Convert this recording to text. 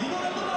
이번에도